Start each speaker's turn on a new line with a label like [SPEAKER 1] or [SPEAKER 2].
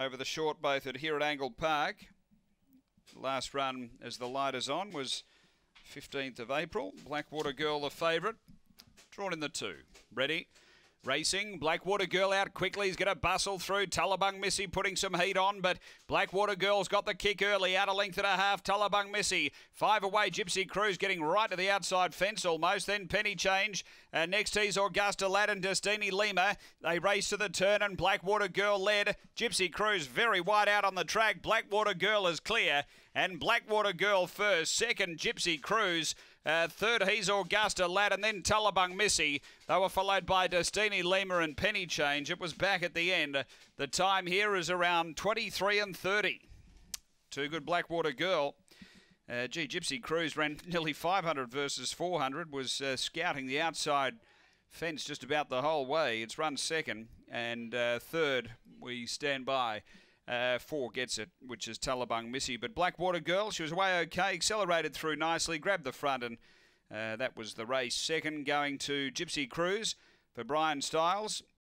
[SPEAKER 1] over the short both at here at Angle Park. Last run as the light is on was 15th of April. Blackwater Girl the favourite. Drawn in the two. Ready? Racing, Blackwater Girl out quickly. He's going to bustle through. Tullabung Missy putting some heat on, but Blackwater Girl's got the kick early. Out a length and a half, Tullabung Missy. Five away, Gypsy Cruise getting right to the outside fence almost. Then Penny Change. Uh, next he's Augusta Ladd Destiny Lima. They race to the turn and Blackwater Girl led. Gypsy Cruise very wide out on the track. Blackwater Girl is clear. And Blackwater Girl first. Second, Gypsy Cruise. Uh, third, he's Augusta Lad, and then Tullabung Missy. They were followed by Destiny Lima and Penny Change. It was back at the end. The time here is around 23 and 30. Too good Blackwater Girl. Uh, gee, Gypsy Cruise ran nearly 500 versus 400, was uh, scouting the outside fence just about the whole way. It's run second, and uh, third, we stand by. Uh, four gets it, which is Tullabung Missy. But Blackwater Girl, she was way okay, accelerated through nicely, grabbed the front, and uh, that was the race. Second going to Gypsy Cruise for Brian Stiles.